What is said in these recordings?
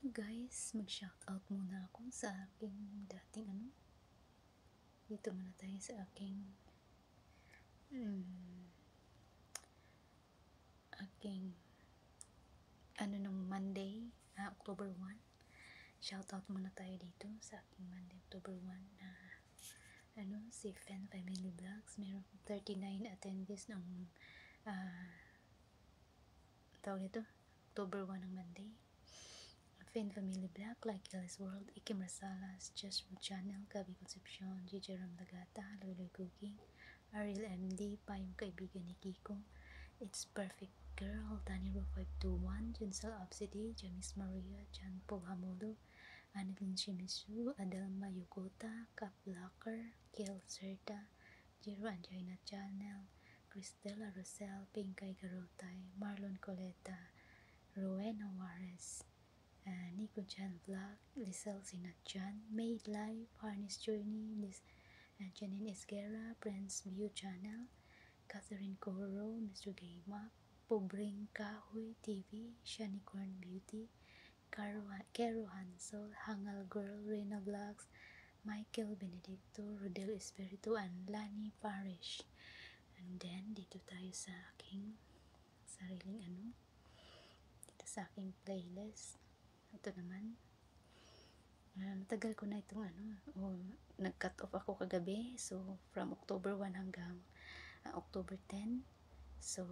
guys, mag-shoutout muna ako sa aking dating ano. Dito muna tayo sa aking um, aking ano nung Monday, ah, October 1. Shoutout muna tayo dito sa aking Monday, October 1 na ano, si Fan Family Vlogs. Meron 39 attendees nung ah, tawag dito, October 1 ng Monday. Fan Family Black, Like Alice World, Ikim Rasalas, Food Channel, Gabi Concepcion, Gigi Ram Lagata, Loyloy Cooking, Ariel MD, pa yung kaibigan ni Kiko, It's Perfect Girl, Danny Ro 521, Junsel Obsidy, Jamis Maria, Jan Paul Hamulo, Annalyn Shimizu, Adelma Yokota, Cap Locker, Kel Serta, Jiro Angina Channel, Cristela Rosel, Pinkay Garotay, Marlon Coleta, Rowena Juarez, uh, Nico Chan Vlog, Lisel Sinatchan, Made Life, Harness Journey, Lis, uh, Janine Esguerra, Prince View Channel, Catherine Coro, Mr. Gay Map, Pobring Kahoy TV, Shani Corn Beauty, Caro, Hansel, Hangal Girl, Rena Vlogs, Michael Benedicto, Rodel Espiritu, and Lani Parish. And then, dito tayo sa aking sariling ano, dito sa aking playlist. Ito naman. Uh, matagal ko na itong ano, oh, nag-cut off ako kagabi. So, from October 1 hanggang uh, October 10. So,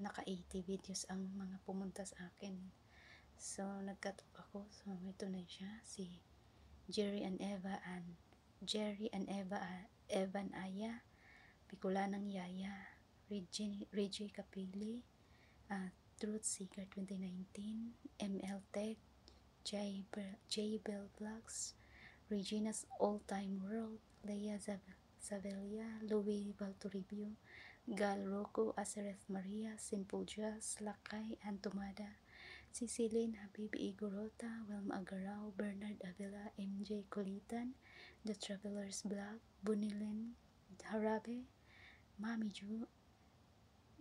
naka 80 videos ang mga pumunta sa akin. So, nag-cut off ako. So, ito na siya. Si Jerry and Eva and Jerry and Eva uh, Evan Aya, Bicolanang Yaya, Reggie, Reggie Capili, uh, Truth Seeker 2019, ML Tech, J, Bell Vlogs, Regina's All Time World, Leia Zavelia, Louis Valtoribio, Gal Rocco, Azareth Maria, Simple Jazz, Lakay, Antumada, Cecilin Habibi Igorota, Wilma Agarao, Bernard Avila, MJ Colitan, The Travelers Blog, Bunilin Harabe, Mami Ju,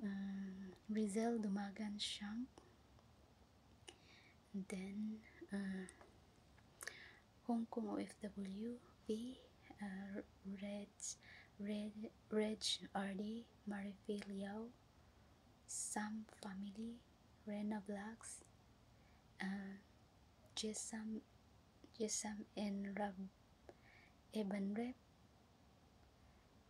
um, Rizal Dumagan Shank then uh, Hong Kong OFW V uh, Red Red Reg RD Marifil Liao Sam Family Rena Vlogs uh, Jesam Jesam and Rab Eban Rep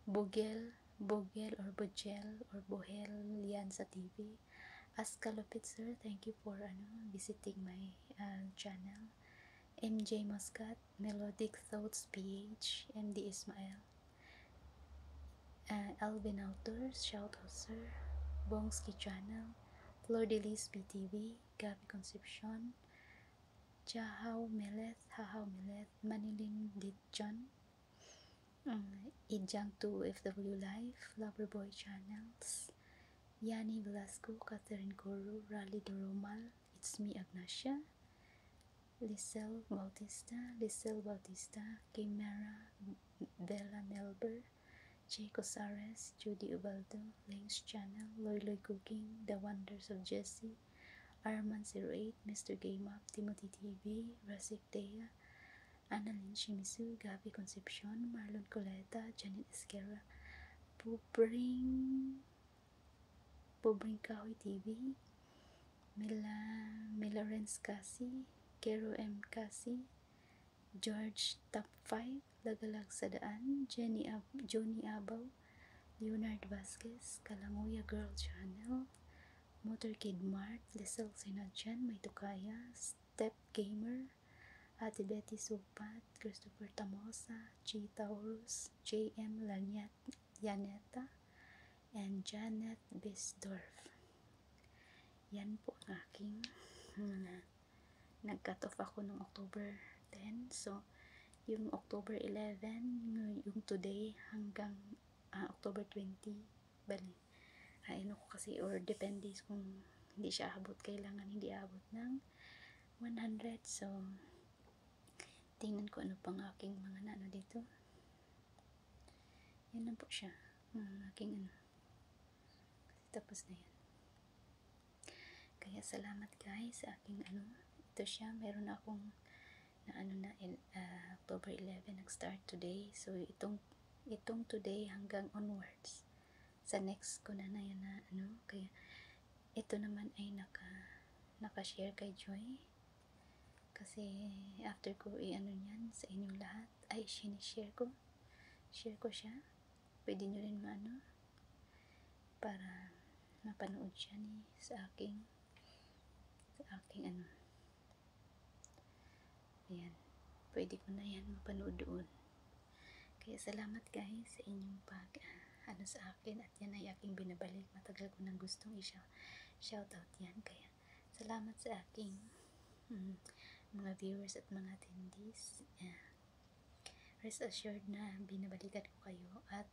Bugel Bogel or Bogel or Bohel yan sa TV. Aska Lopitzer, thank you for ano, visiting my uh, channel. MJ Muscat, Melodic Thoughts PH, MD Ismael. Uh, Alvin Outdoors, shout out sir. Bongski Channel, Flor de Lis BTV, Gabi Concepcion, Jahaw Meleth, Hahaw Meleth, Manilin Ditjon, um, Ijang 2 FW Life, Loverboy Channels, Yani Velasco, Catherine Coro, Rally Doromal, It's Me Agnasia, Lisel Bautista, Lisel Bautista, Kimera, Bella Melber, Jay Cosares, Judy Ubaldo, Lane's Channel, Loy Loy Cooking, The Wonders of Jesse, Arman08, Mr. Game Up, Timothy TV, Rasik Dea, Annalyn Shimizu, Gabi Concepcion, Marlon Coleta, Janet Esquerra, Pubring, Pubring Kahoy TV, Mila, Milarens Kasi, Kero M. Kasi, George Top 5, Lagalag sa Daan, Jenny Ab Johnny Abaw, Leonard Vasquez, Kalanguya Girl Channel, Motor Kid Mart, Lisel Sinadjan, May Tukaya, Step Gamer, Ate Betty Supat, Christopher Tamosa, G. Taurus, J.M. Lanyat, Yaneta, and Janet Bisdorf. Yan po ang aking mga nag-cut off ako noong October 10. So, yung October 11, yung today hanggang uh, October 20, bali. Ayun ko kasi, or depende kung hindi siya abot, kailangan hindi abot ng 100. So, tingnan ko ano pang aking mga ano dito. Yan lang po siya. Ang aking ano. Kasi tapos na yan. Kaya salamat guys sa aking ano. Ito siya. Meron akong na ano na ah, October 11 nag-start today. So itong itong today hanggang onwards. Sa next ko na na yan na ano. Kaya ito naman ay naka naka-share kay Joy kasi after ko i-ano niyan sa inyong lahat ay sinishare ko. Share ko siya. Pwede nyo rin maano. Para mapanood siya ni sa aking sa aking ano. Ayan. Pwede ko na yan mapanood doon. Kaya salamat guys sa inyong pag ano sa akin. At yan ay aking binabalik. Matagal ko nang gustong i-shout shout out yan. Kaya salamat sa aking mm, mga viewers at mga attendees. Ah, rest assured na binabalikan ko kayo at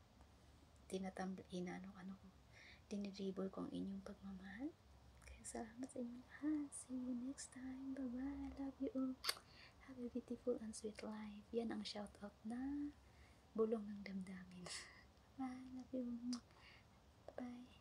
tinatambal inaano ano ko dinidribble ko ang inyong pagmamahal. Kaya salamat sa inyo lahat. See you next time. Bye bye love you all. Have a beautiful and sweet life. Yan ang shout out na bulong ng damdamin. Bye. Love you. Bye